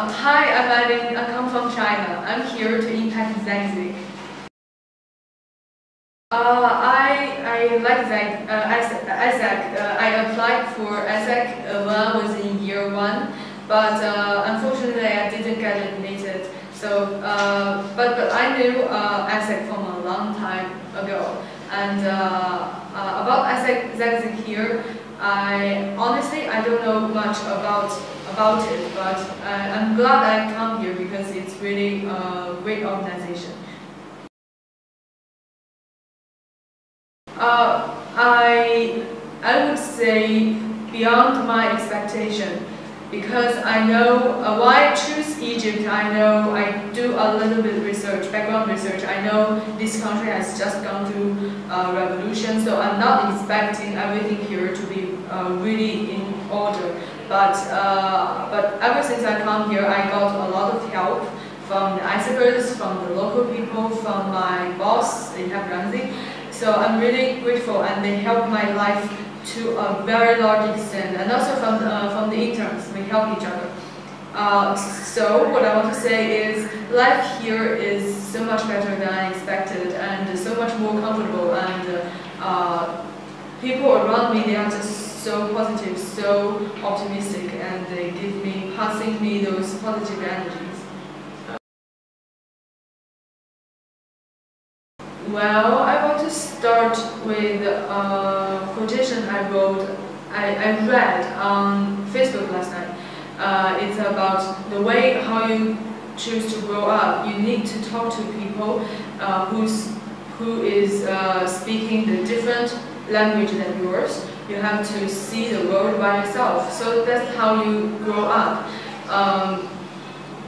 Hi, I'm Eileen. I come from China. I'm here to impact Zagazig. Uh, I, I like Zag, uh, AIESEC. Uh, I applied for AIESEC uh, when I was in year one, but uh, unfortunately I didn't get admitted. So, uh, but, but I knew uh, AIESEC from a long time ago. And about AIESEC Zagazig here, I honestly I don't know much about about it, but I, I'm glad I come here because it's really a great organization. Uh, I I would say beyond my expectation because I know uh, why I choose Egypt. I know I do a little bit of research, background research. I know this country has just gone through a revolution, so I'm not expecting everything here to be uh, really in order. But uh, but ever since I come here, I got a lot of help from the AIESECers, from the local people, from my boss, Ihab Ramzi. So I'm really grateful, and they help my life to a very large extent, and also from the, uh, from the interns, we help each other. Uh, so what I want to say is life here is so much better than I expected and so much more comfortable and uh, people around me they are just so positive, so optimistic and they give me, passing me those positive energies. Well, I want to start with a quotation I wrote, I, I read on Facebook last night. Uh, it's about the way how you choose to grow up. You need to talk to people uh, who's, who is uh, speaking the different language than yours. You have to see the world by yourself. So that's how you grow up. Um,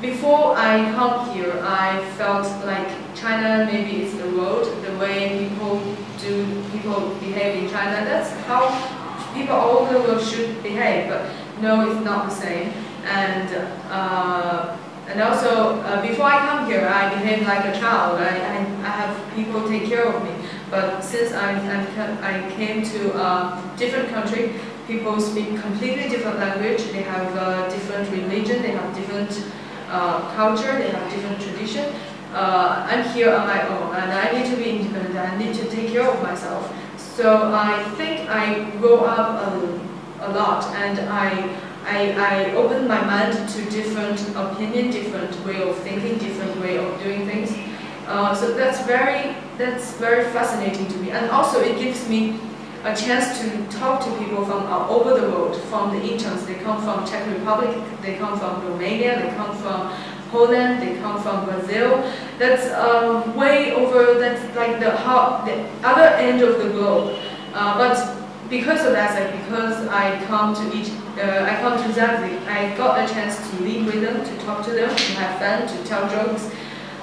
before I come here, I felt like China maybe is the world, the way people behave in China. That's how people all over the world should behave. But no, it's not the same. And uh, and also, uh, before I come here, I behaved like a child. I, I, I have people take care of me. But since I, I, I came to a different country, people speak completely different language. They have different religion. They have different uh, culture, they have different tradition. Uh, I'm here on my own and I need to be independent, I need to take care of myself. So I think I grow up a, a lot and I, I, I open my mind to different opinion, different way of thinking, different way of doing things. Uh, so that's very, that's very fascinating to me. And also it gives me a chance to talk to people from all over the world, from the interns. They come from Czech Republic, they come from Romania, they come from Poland, they come from Brazil. That's um, way over, that's like the, the other end of the globe. Uh, but because of that, like because I come to each, uh, I come to Zagazig, I got a chance to live with them, to talk to them, to have fun, to tell jokes,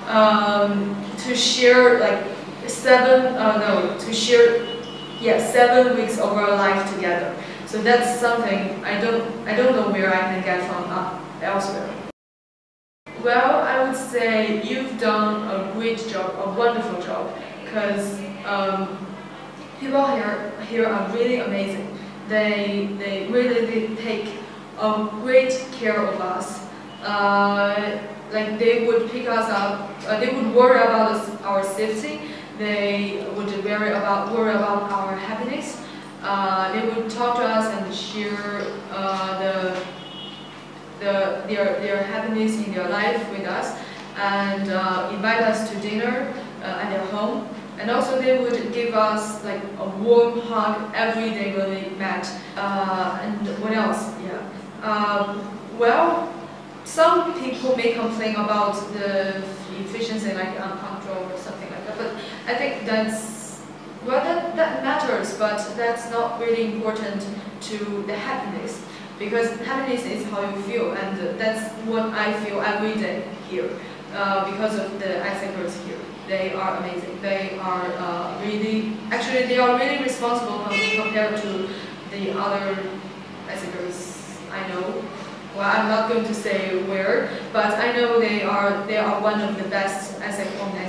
um, to share like seven, uh, no, to share yeah, seven weeks of our life together. So that's something I don't, I don't know where I can get from uh, elsewhere. Well, I would say you've done a great job, a wonderful job, because um, people here, here are really amazing. They, they really they take a great care of us. Uh, like they would pick us up, uh, they would worry about us, our safety, they would worry about, worry about our happiness. Uh, they would talk to us and share their, their happiness in their life with us and uh, invite us to dinner uh, at their home. And also they would give us like a warm hug every day when we met. Uh, and what else? Yeah. Um, well, some people may complain about the efficiency, like um, control or something like that, but I think that's, well, that, that matters, but that's not really important to the happiness, because happiness is how you feel, and that's what I feel every day here, uh, because of the AIESECers here. They are amazing. They are uh, really, actually, they are really responsible compared to the other AIESECers I know well, I'm not going to say where, but I know they are they are one of the best organizations